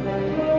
Amen.